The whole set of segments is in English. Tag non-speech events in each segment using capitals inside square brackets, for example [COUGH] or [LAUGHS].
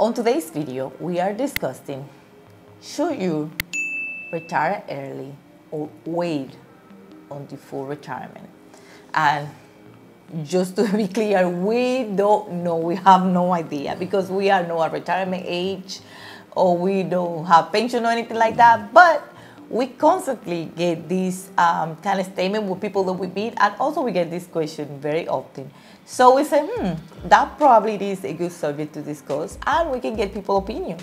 On today's video, we are discussing should you retire early or wait until full retirement? And just to [LAUGHS] be clear, we don't know, we have no idea because we are not at retirement age or we don't have pension or anything like that. But we constantly get this um, kind of statement with people that we meet, and also we get this question very often. So we say, hmm, that probably is a good subject to discuss, and we can get people opinion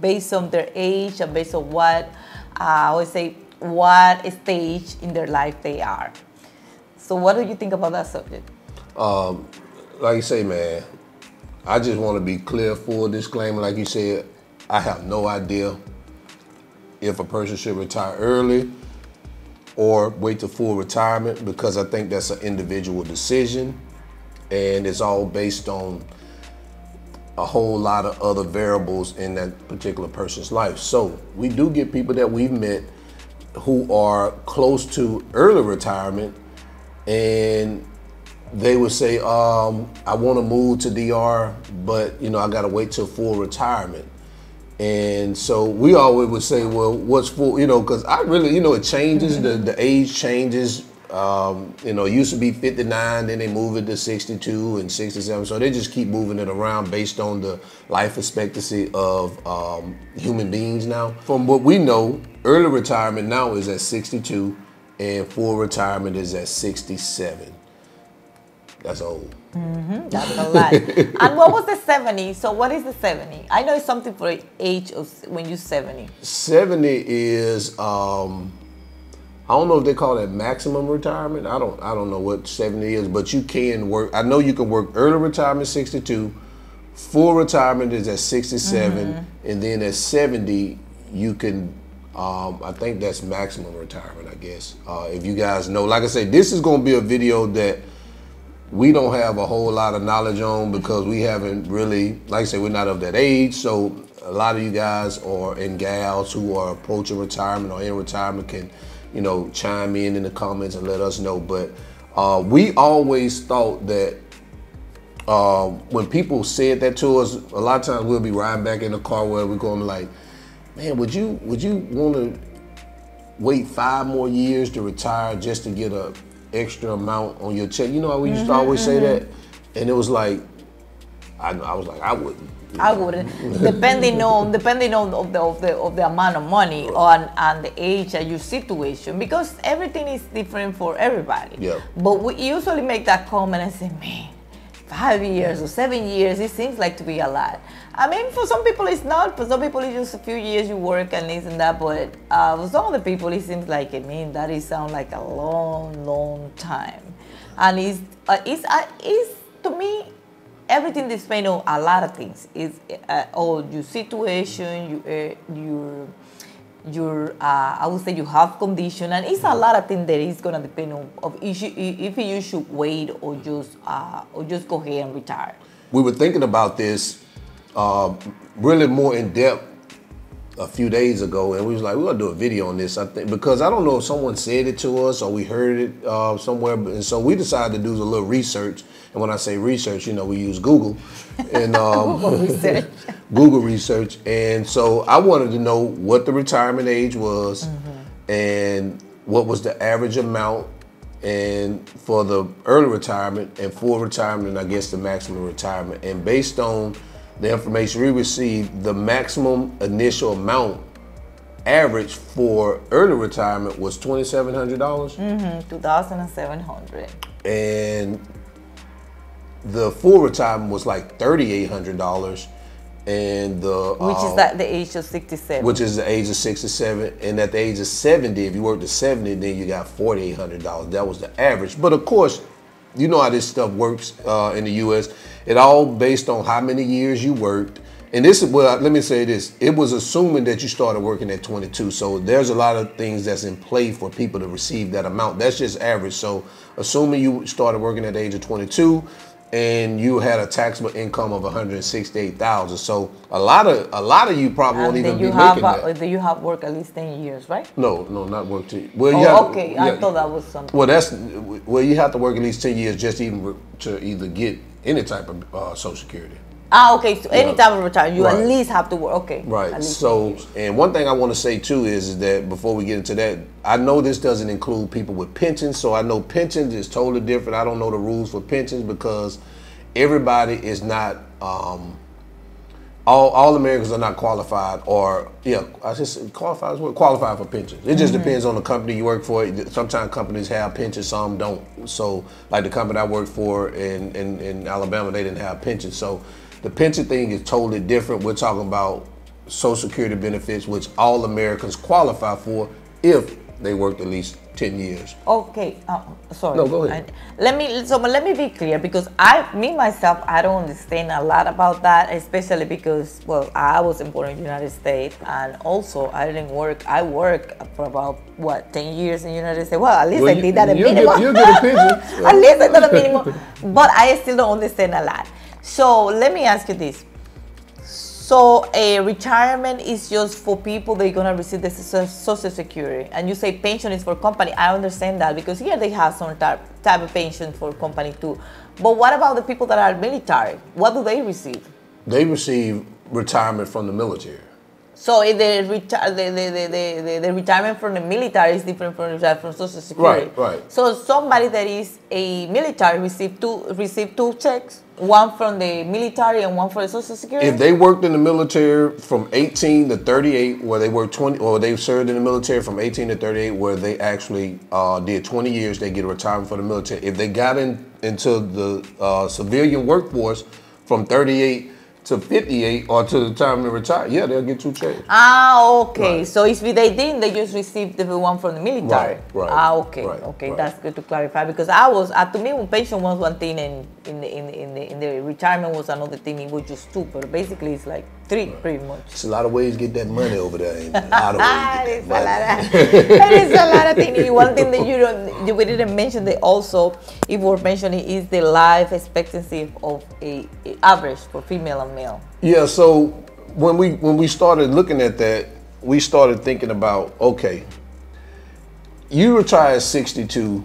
based on their age and based on what uh, I would say what stage in their life they are. So what do you think about that subject? Um, like you say, man, I just want to be clear, full disclaimer. Like you said, I have no idea if a person should retire early or wait to full retirement because I think that's an individual decision and it's all based on a whole lot of other variables in that particular person's life. So we do get people that we've met who are close to early retirement and they would say, um, I want to move to DR, but you know, I got to wait till full retirement. And so we always would say, well, what's full, you know, because I really, you know, it changes, the, the age changes. Um, you know, used to be 59, then they move it to 62 and 67. So they just keep moving it around based on the life expectancy of um, human beings now. From what we know, early retirement now is at 62 and full retirement is at 67. That's old. Mm-hmm, that's a lot. [LAUGHS] and what was the 70? So what is the 70? I know it's something for age of when you're 70. 70 is um I don't know if they call that maximum retirement. I don't I don't know what 70 is, but you can work. I know you can work early retirement 62, full retirement is at 67, mm-hmm. and then at 70 you can um, I think that's maximum retirement, I guess. Uh, if you guys know, like I said, this is going to be a video that we don't have a whole lot of knowledge on because we haven't really, like I said, we're not of that age. So a lot of you guys or and gals who are approaching retirement or in retirement can, you know, chime in in the comments and let us know. But uh, we always thought that uh, when people said that to us, a lot of times we'll be riding back in the car where we're going like, man, would you would you want to wait five more years to retire just to get a extra amount on your check. You know how we used mm-hmm, to always mm-hmm. say that, and it was like, I, I was like, I wouldn't. I wouldn't, depending on depending on of the of the of the amount of money on and the age and your situation, because everything is different for everybody. Yeah. But we usually make that comment and say, man, five years or seven years, it seems like to be a lot. I mean, for some people it's not. For some people it's just a few years you work and this and that. But uh, for some of the people it seems like, I mean, that is sound like a long, long time. And it's, uh, it's, uh, it's to me, everything depends on a lot of things. It's uh, all your situation, your, uh, your, your uh, I would say you have condition, and it's a lot of things that is gonna depend on of if you, if you should wait or just uh, or just go ahead and retire. We were thinking about this uh, really more in depth a few days ago, and we was like, we're gonna do a video on this. I think because I don't know if someone said it to us or we heard it uh, somewhere, and so we decided to do a little research. And when I say research, you know, we use Google and [LAUGHS] um, Google research. [LAUGHS] Google research. And so I wanted to know what the retirement age was mm-hmm. and what was the average amount and for the early retirement and full retirement and I guess the maximum retirement. And based on the information we received, the maximum initial amount average for early retirement was twenty seven hundred dollars. Mm-hmm, two thousand and seven hundred. And the full retirement was like thirty eight hundred dollars. And the which uh, is at the age of sixty seven. Which is the age of sixty seven, and at the age of seventy, if you worked to seventy, then you got forty eight hundred dollars. That was the average. But of course, you know how this stuff works uh, in the U.S. It all based on how many years you worked. And this is well, let me say this. It was assuming that you started working at 22. So there's a lot of things that's in play for people to receive that amount. That's just average. So assuming you started working at the age of 22 and you had a taxable income of 168,000. So a lot of a lot of you probably and won't even be have, making uh, that. Do you have work at least 10 years, right? No, no, not work to. Well, oh, have, okay. I thought that was something. Well, that's well, you have to work at least 10 years just even to either get any type of uh, Social Security. Ah, okay. So any Yeah. type of retirement, you Right. at least have to work. Okay. Right. So, and one thing I want to say too is, is that before we get into that, I know this doesn't include people with pensions. So I know pensions is totally different. I don't know the rules for pensions because everybody is not. Um, all, all Americans are not qualified, or yeah, I just qualified as well, qualified for pensions. It just depends on the company you work for. Sometimes companies have pensions, some don't. So, like the company I worked for in, in, in Alabama, they didn't have pensions. So, the pension thing is totally different. We're talking about Social Security benefits, which all Americans qualify for if they worked at least ten years. Okay, uh, sorry. No, go ahead. I- let me so let me be clear because I, me myself, I don't understand a lot about that, especially because well, I was born in the United States, and also I didn't work. I worked for about what ten years in the United States. Well, at least Well, I you- did that a you'll get- minimum. you'll get a pension. [LAUGHS] at least I did a [LAUGHS] minimum, but I still don't understand a lot. So let me ask you this. So a retirement is just for people that are gonna receive the social security, and you say pension is for company. I understand that because here they have some type, type of pension for company too. But what about the people that are military? What do they receive? They receive retirement from the military. So the, reti- the, the, the, the, the, retirement from the military is different from retirement from social security. Right, right. So somebody that is a military receive two receive two checks, one from the military and one for the social security. If they worked in the military from 18 to 38, where they worked 20, or they served in the military from 18 to 38, where they actually uh, did 20 years, they get a retirement for the military. If they got in into the uh, civilian workforce from 38 to 58, or to the time they retire, yeah, they'll get two checks. Ah, okay. Right. So if they didn't, they just received the one from the military. Right, right, Ah, okay, right, okay. right. That's good to clarify because I was, uh, to me, when pension was one thing and in the, in the, in the, in the retirement was another thing. It was just two, but basically it's like three, pretty much. It's a lot of ways to get that money over there. ain't it? A lot of ways it to [LAUGHS] a lot of, [LAUGHS] it is a lot of things. One thing that you don't, we didn't mention that also, if we're mentioning is the life expectancy of a, a average for female and male. Yeah, so when we when we started looking at that, we started thinking about okay, you retire at 62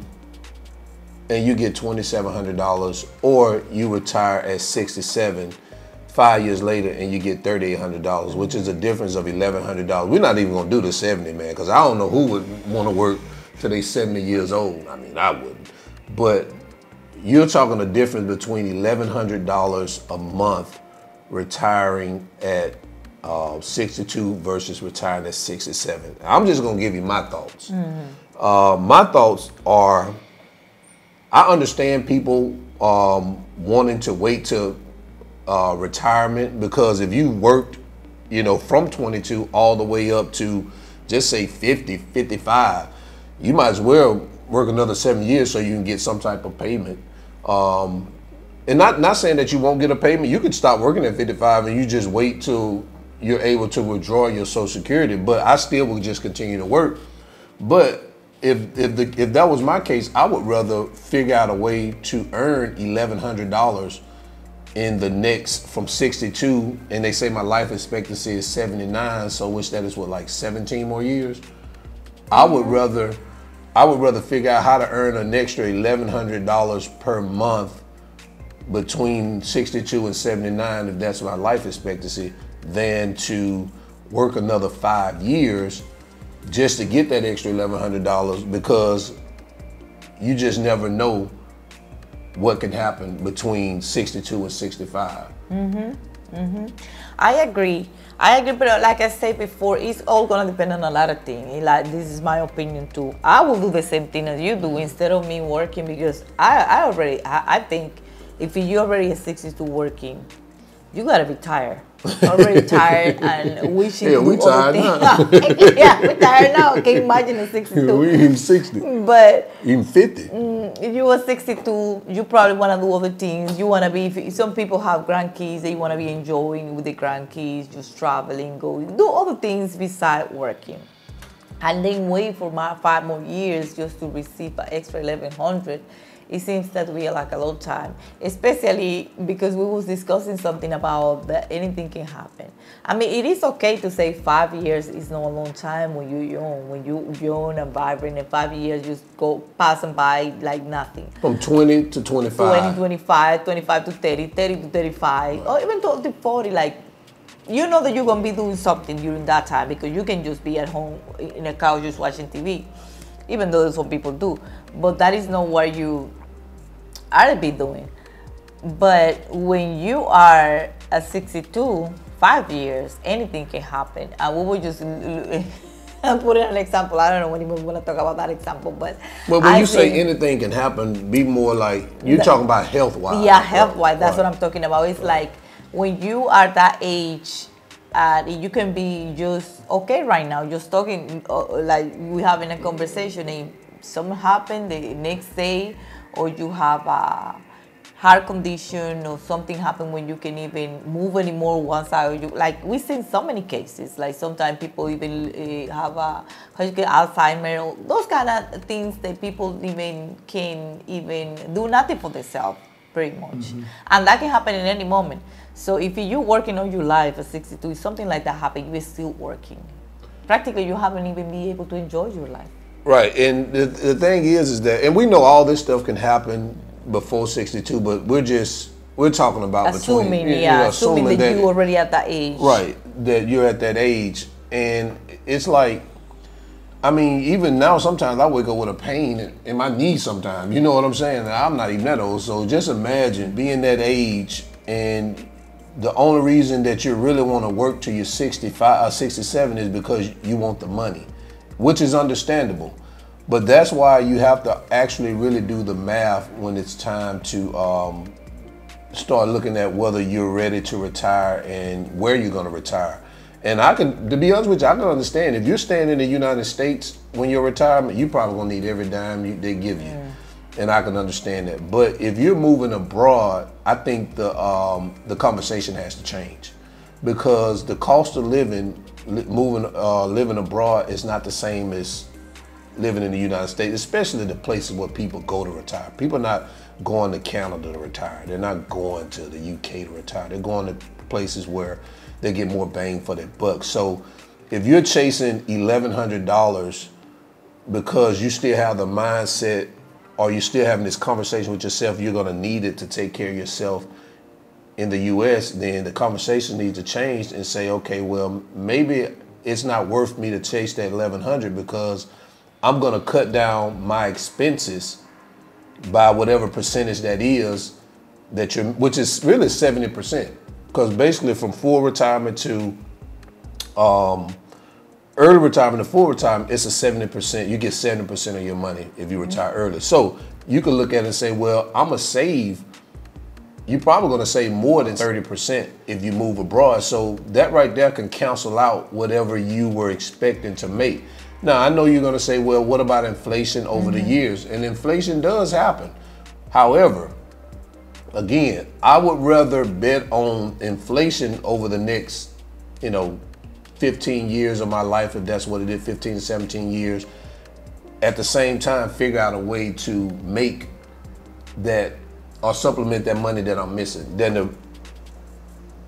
and you get $2700 or you retire at 67 5 years later and you get $3800, which is a difference of $1100. We're not even going to do the 70, man, cuz I don't know who would want to work till they 70 years old. I mean, I wouldn't. But you're talking a difference between $1,100 a month retiring at uh, 62 versus retiring at 67. I'm just gonna give you my thoughts. Uh, my thoughts are, I understand people um, wanting to wait to uh, retirement because if you worked, you know, from 22 all the way up to just say 50, 55, you might as well work another seven years so you can get some type of payment. Um, and not not saying that you won't get a payment. You could stop working at 55 and you just wait till you're able to withdraw your Social Security. But I still will just continue to work. But if if the if that was my case, I would rather figure out a way to earn eleven hundred dollars in the next from 62 and they say my life expectancy is 79 so which that is what like 17 more years? I would rather i would rather figure out how to earn an extra $1100 per month between 62 and 79 if that's my life expectancy than to work another five years just to get that extra $1100 because you just never know what can happen between 62 and 65 Mm-hmm. Mm-hmm. I agree. I agree, but like I said before, it's all gonna depend on a lot of things. Like this is my opinion too. I will do the same thing as you do instead of me working because I, I already, I, I think if you already at 62 working, you gotta be tired. [LAUGHS] Already tired and wishing Yeah, we tired things. [LAUGHS] yeah, we tired now. Can you imagine at [LAUGHS] 62? we even 60 But even 50 mm, if you were 62, you probably want to do other things. You want to be, some people have grandkids, they want to be enjoying with the grandkids, just traveling, go do other things beside working. And then wait for my five more years just to receive an extra 1100 it seems that we are like a long time, especially because we was discussing something about that anything can happen. I mean, it is okay to say five years is not a long time when you're young, when you're young and vibrant, and five years just go passing by like nothing. From 20 to 25. 20, 25, 25 to 30, 30 to 35, or even to 40, like you know that you're gonna be doing something during that time because you can just be at home in a couch just watching TV, even though some people do. But that is not what you ought to be doing. But when you are at 62, five years, anything can happen. And we will just [LAUGHS] I'm putting an example. I don't know when you want to talk about that example, but well, when I you say anything can happen, be more like you're talking about health wise. Yeah, health wise. That's right. what I'm talking about. It's right. like when you are that age uh, you can be just okay right now, just talking uh, like we having a conversation, and something happened the next day, or you have a heart condition or something happened when you can even move anymore one side. Or you, like we've seen so many cases. Like sometimes people even uh, have a how you get Alzheimer, those kind of things that people even can even do nothing for themselves, pretty much, mm-hmm. and that can happen in any moment. So if you're working on your life at 62, if something like that happen, you're still working. Practically, you haven't even been able to enjoy your life. Right, and the, the thing is, is that, and we know all this stuff can happen before 62, but we're just we're talking about assuming, between, yeah, you know, assuming, assuming that, that you're already at that age. Right, that you're at that age, and it's like, I mean, even now, sometimes I wake up with a pain in my knee. Sometimes, you know what I'm saying? I'm not even that old, so just imagine being that age and the only reason that you really want to work till you're 65 or uh, 67 is because you want the money, which is understandable. But that's why you have to actually really do the math when it's time to um, start looking at whether you're ready to retire and where you're going to retire. And I can, to be honest with you, I can understand if you're staying in the United States when you're retirement, you probably gonna need every dime you, they give you. Yeah and I can understand that. But if you're moving abroad, I think the um, the conversation has to change because the cost of living moving uh, living abroad is not the same as living in the United States, especially the places where people go to retire. People are not going to Canada to retire. They're not going to the UK to retire. They're going to places where they get more bang for their buck. So if you're chasing $1,100 because you still have the mindset or you're still having this conversation with yourself, you're going to need it to take care of yourself in the U.S., then the conversation needs to change and say, okay, well, maybe it's not worth me to chase that 1100 because I'm going to cut down my expenses by whatever percentage that is that you're, which is really 70%. Because basically from full retirement to um, early retirement to full retirement, it's a 70%, you get 70% of your money if you retire early. So you can look at it and say, well, I'm gonna save, you're probably gonna save more than 30% if you move abroad. So that right there can cancel out whatever you were expecting to make. Now, I know you're gonna say, well, what about inflation over mm-hmm. the years? And inflation does happen. However, again, I would rather bet on inflation over the next, you know, 15 years of my life, if that's what it is, 15 to 17 years, at the same time figure out a way to make that or supplement that money that I'm missing than to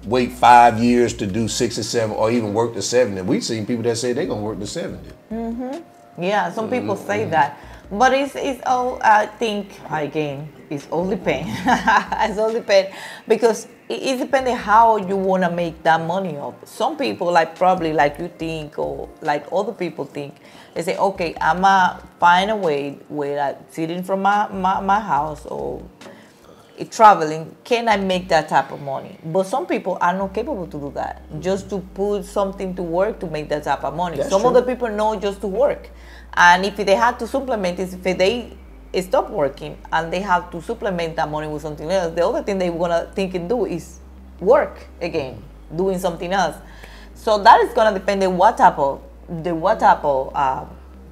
wait five years to do six or seven or even work to 70. We've seen people that say they're going to work to 70. Mm-hmm. Yeah, some people mm-hmm. say that. But it's, it's all, I think, again, it's all depend. [LAUGHS] it's all depend because it, depends how you want to make that money up. Some people, like probably like you think or like other people think, they say, okay, I'm going to find a way where I sitting from my, my, my house or traveling, can I make that type of money? But some people are not capable to do that. Just to put something to work to make that type of money. That's some true. of the people know just to work. And if they have to supplement it, if they stop working and they have to supplement that money with something else, the other thing they wanna think and do is work again, doing something else. So that is gonna depend on what type of the what type of uh,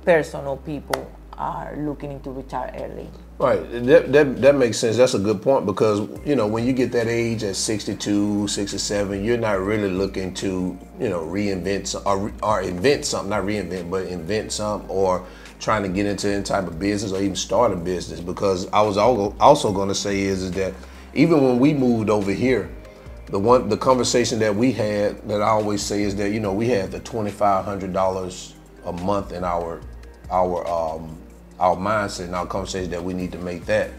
person or people are looking to retire early. Right. That, that, that makes sense. That's a good point because, you know, when you get that age at 62, 67, you're not really looking to, you know, reinvent or, or invent something, not reinvent, but invent something or trying to get into any type of business or even start a business. Because I was also going to say is, is that even when we moved over here, the one the conversation that we had that I always say is that you know we had the twenty five hundred dollars a month in our our um, our mindset and our conversation that we need to make that.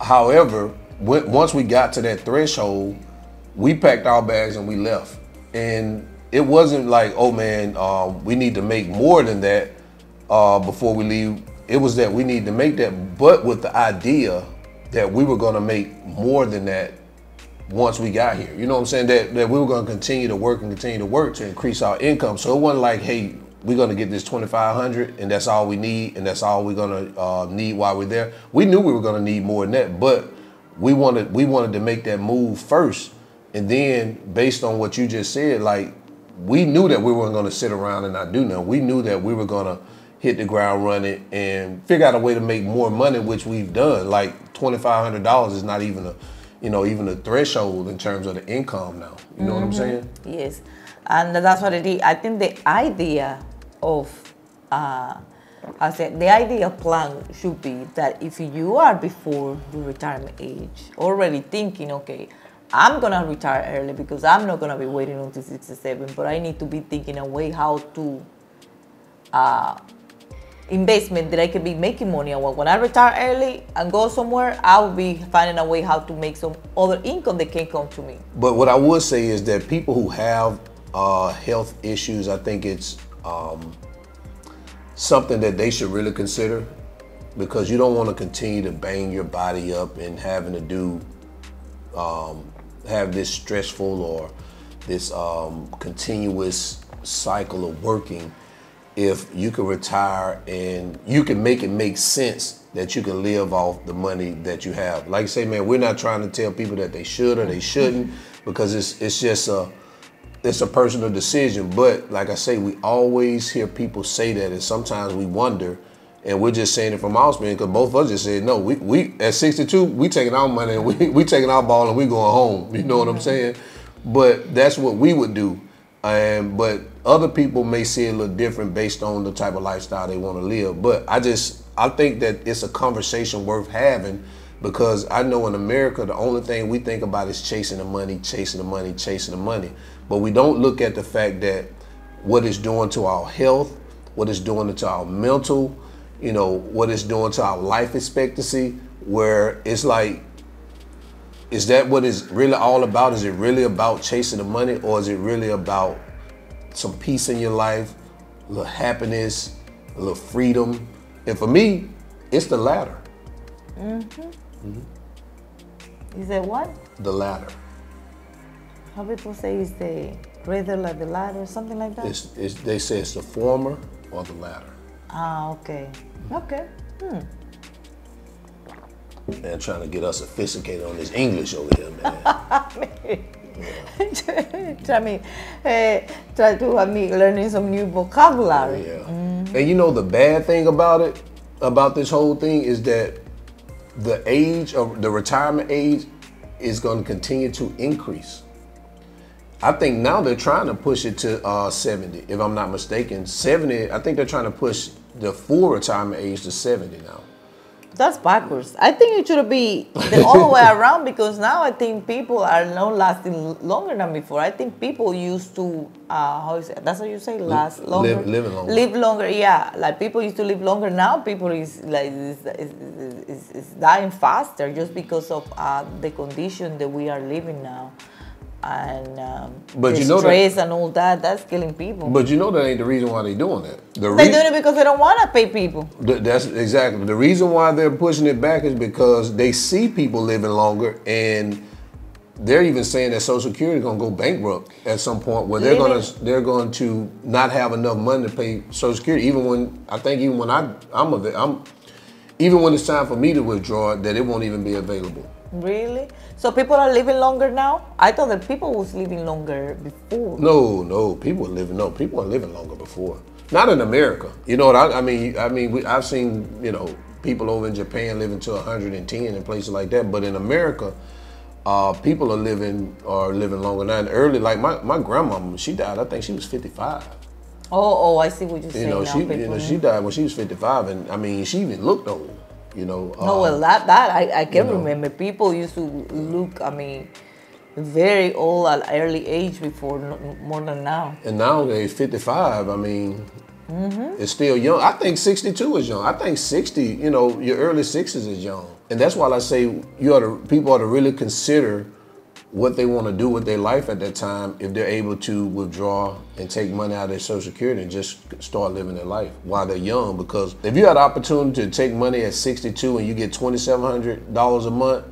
However, once we got to that threshold, we packed our bags and we left. And it wasn't like, oh man, uh, we need to make more than that uh, before we leave. It was that we need to make that, but with the idea that we were going to make more than that once we got here. You know what I'm saying? That, that we were going to continue to work and continue to work to increase our income. So it wasn't like, hey, we're going to get this 2500 and that's all we need and that's all we're going to uh, need while we're there. We knew we were going to need more than that, but we wanted we wanted to make that move first. And then based on what you just said, like we knew that we weren't going to sit around and not do nothing. We knew that we were going to hit the ground running and figure out a way to make more money, which we've done. Like twenty five hundred dollars is not even a, you know, even a threshold in terms of the income now. You know mm-hmm. what I'm mm-hmm. saying? Yes, and that's what it is. I think the idea of, uh, I said the idea plan should be that if you are before your retirement age, already thinking, okay, I'm gonna retire early because I'm not gonna be waiting until 67, but I need to be thinking a way how to uh, investment that I can be making money on. When I retire early and go somewhere, I will be finding a way how to make some other income that can come to me. But what I would say is that people who have uh, health issues, I think it's um, something that they should really consider because you don't want to continue to bang your body up and having to do um, have this stressful or this um, continuous cycle of working if you can retire and you can make it make sense that you can live off the money that you have. Like I say, man, we're not trying to tell people that they should or they shouldn't because it's it's just a it's a personal decision. But like I say, we always hear people say that, and sometimes we wonder, and we're just saying it from our experience because both of us just said no. We we at 62, we taking our money and [LAUGHS] we we taking our ball and we going home. [LAUGHS] You know what I'm saying? But that's what we would do. And but other people may see it a little different based on the type of lifestyle they want to live. But I just I think that it's a conversation worth having because I know in America the only thing we think about is chasing the money, chasing the money, chasing the money. But we don't look at the fact that what it's doing to our health, what it's doing to our mental, you know, what it's doing to our life expectancy, where it's like is that what it's really all about? Is it really about chasing the money or is it really about some peace in your life, a little happiness, a little freedom? And for me, it's the latter. Mm-hmm. mm-hmm. Is it what? The latter. How people say is the rather like the latter, something like that? It's, it's, they say it's the former or the latter. Ah, okay. Okay. Hmm. Man, trying to get us sophisticated on this English over here, man. I mean, uh, try to I me learning some new vocabulary. Yeah. Mm-hmm. And you know the bad thing about it, about this whole thing, is that the age of the retirement age is going to continue to increase. I think now they're trying to push it to uh, 70, if I'm not mistaken. 70, I think they're trying to push the full retirement age to 70 now. That's backwards. I think it should be the [LAUGHS] other way around because now I think people are not lasting longer than before. I think people used to uh, how is it? That's how you say last longer. Live, live longer. Live longer. Yeah, like people used to live longer. Now people is like is, is, is, is dying faster just because of uh, the condition that we are living now and um, but you know stress that, and all that that's killing people. But you know that ain't the reason why they're doing that the they're re- doing it because they don't want to pay people. Th- that's exactly. The reason why they're pushing it back is because they see people living longer and they're even saying that social security is going to go bankrupt at some point where they're going to they're going to not have enough money to pay social security even when i think even when i i'm a, i'm even when it's time for me to withdraw that it won't even be available Really? So people are living longer now? I thought that people was living longer before. No, no, people are living. No, people are living longer before. Not in America. You know what I, I mean? I mean, we, I've seen you know people over in Japan living to 110 and places like that. But in America, uh, people are living are living longer now. And early, like my my grandmama, she died. I think she was 55. Oh, oh, I see what you're You saying know, now. she you know she died when she was 55, and I mean she even looked old. You know. No, uh, well, that that I, I can you know. remember. People used to look. I mean, very old at early age before, more than now. And nowadays, 55, I mean, Mm-hmm. it's still young. I think 62 is young. I think 60, you know, your early 60s is young. And that's why I say you ought to, people ought to really consider what they want to do with their life at that time if they're able to withdraw and take money out of their social security and just start living their life while they're young. Because if you had the opportunity to take money at 62 and you get $2,700 a month,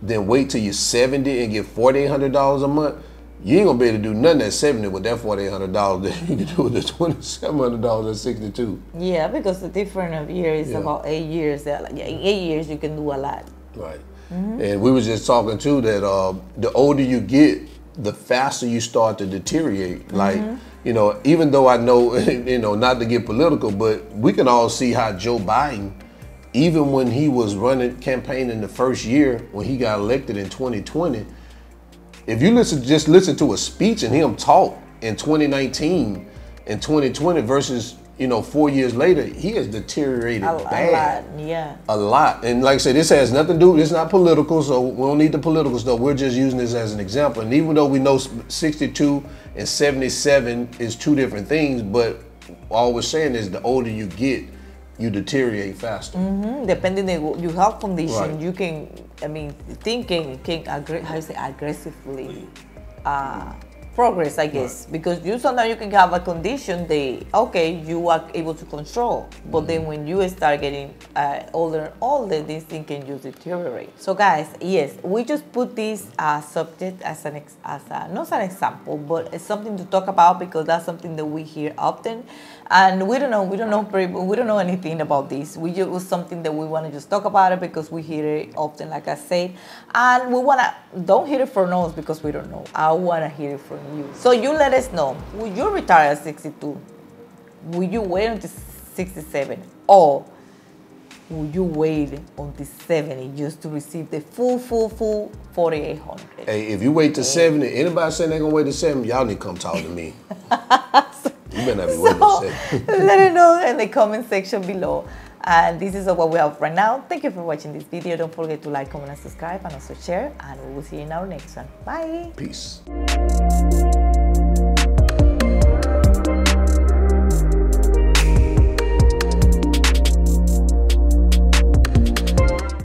then wait till you're 70 and get $4,800 a month, you ain't gonna be able to do nothing at 70 with that $4,800 that [LAUGHS] you can do with the $2,700 at 62. Yeah, because the difference of years is Yeah. about eight years. That like, eight years you can do a lot. Right. And we was just talking too that uh, the older you get, the faster you start to deteriorate. Like, you know, even though I know, [LAUGHS] you know, not to get political, but we can all see how Joe Biden, even when he was running campaigning the first year when he got elected in 2020, if you listen, just listen to a speech and him talk in 2019 and 2020 versus you know four years later, he has deteriorated A, a bad lot, yeah. a lot. And like I said, this has nothing to do, it's not political, so we don't need the political stuff. We're just using this as an example. And even though we know 62 and 77 is two different things, but all we're saying is the older you get, you deteriorate faster. Mm, Depending on your health condition, Right. you can, I mean, thinking can, aggr- how you say, aggressively uh, progress, I guess. Because you sometimes you can have a condition that, okay, you are able to control. But Mm-hmm. then when you start getting uh, older and older, this thing can just deteriorate. So guys, yes, we just put this uh, subject as an, ex- as a, not an example, but it's something to talk about because that's something that we hear often. And we don't know, we don't know, we don't know anything about this. We just, it was something that we want to just talk about it because we hear it often, like I said. And we want to, don't hear it from us because we don't know. I want to hear it from you. So you let us know, will you retire at 62? Will you wait until 67? Or will you wait until 70 just to receive the full, full, full 4,800? Hey, if you wait to 70, anybody saying they're gonna wait to 70, y'all need to come talk to me. [LAUGHS] you better be So, [LAUGHS] let it know in the comment section below. And this is what we have right now. Thank you for watching this video. Don't forget to like, comment, and subscribe, and also share. And we will see you in our next one. Bye. Peace.